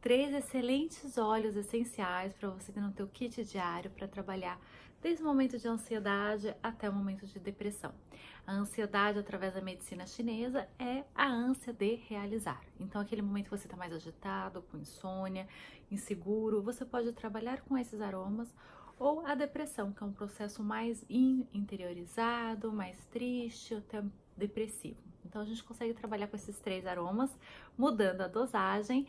três excelentes óleos essenciais para você ter no teu kit diário para trabalhar desde o momento de ansiedade até o momento de depressão. A ansiedade, através da medicina chinesa, é a ânsia de realizar. Então, aquele momento que você está mais agitado, com insônia, inseguro, você pode trabalhar com esses aromas ou a depressão, que é um processo mais interiorizado, mais triste, até depressivo. Então a gente consegue trabalhar com esses três aromas, mudando a dosagem,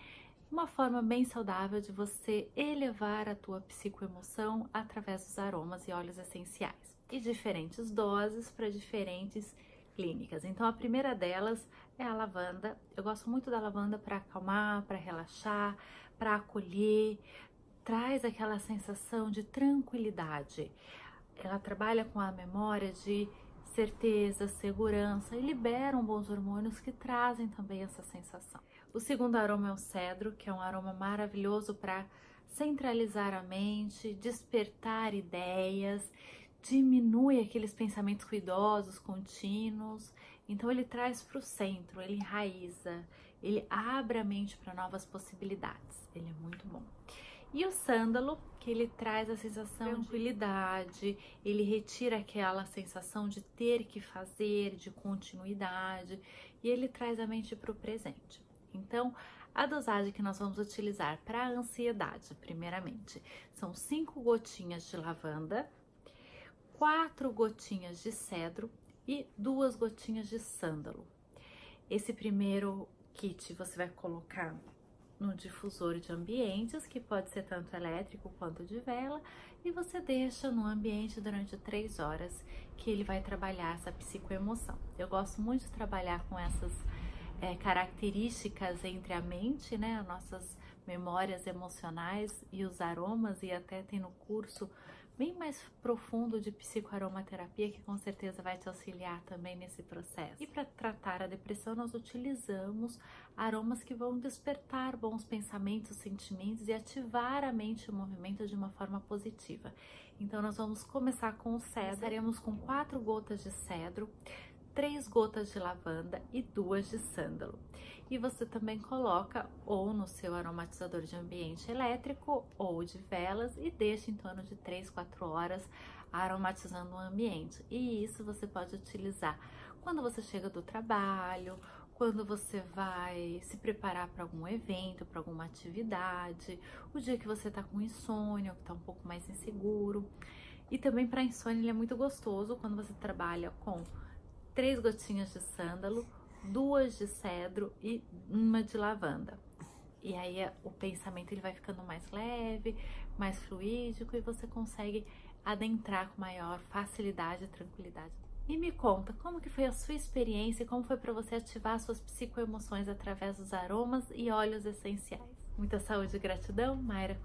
uma forma bem saudável de você elevar a tua psicoemoção através dos aromas e óleos essenciais. E diferentes doses para diferentes clínicas. Então a primeira delas é a lavanda. Eu gosto muito da lavanda para acalmar, para relaxar, para acolher, traz aquela sensação de tranquilidade. Ela trabalha com a memória de certeza, segurança e liberam bons hormônios que trazem também essa sensação. O segundo aroma é o cedro, que é um aroma maravilhoso para centralizar a mente, despertar ideias, diminui aqueles pensamentos ruidosos, contínuos. Então ele traz para o centro, ele enraiza, ele abre a mente para novas possibilidades. Ele é muito bom. E o sândalo, que ele traz a sensação de tranquilidade, ele retira aquela sensação de ter que fazer, de continuidade, e ele traz a mente para o presente. Então, a dosagem que nós vamos utilizar para a ansiedade, primeiramente, são cinco gotinhas de lavanda, quatro gotinhas de cedro e duas gotinhas de sândalo. Esse primeiro kit você vai colocar no difusor de ambientes, que pode ser tanto elétrico quanto de vela, e você deixa no ambiente durante três horas que ele vai trabalhar essa psicoemoção. Eu gosto muito de trabalhar com essas é, características entre a mente, né, as nossas memórias emocionais e os aromas, e até tem no curso bem mais profundo de psicoaromaterapia que com certeza vai te auxiliar também nesse processo. E para tratar a depressão, nós utilizamos aromas que vão despertar bons pensamentos, sentimentos e ativar a mente e o movimento de uma forma positiva. Então, nós vamos começar com o cedro. Estaremos com quatro gotas de cedro, três gotas de lavanda e duas de sândalo. E você também coloca ou no seu aromatizador de ambiente elétrico ou de velas e deixa em torno de 3, 4 horas aromatizando o ambiente. E isso você pode utilizar quando você chega do trabalho, quando você vai se preparar para algum evento, para alguma atividade, o dia que você está com insônia, que está um pouco mais inseguro. E também para insônia ele é muito gostoso quando você trabalha com três gotinhas de sândalo, duas de cedro e uma de lavanda. E aí é, o pensamento ele vai ficando mais leve, mais fluídico e você consegue adentrar com maior facilidade e tranquilidade. E me conta como que foi a sua experiência e como foi para você ativar suas psicoemoções através dos aromas e óleos essenciais. Muita saúde e gratidão, Mayra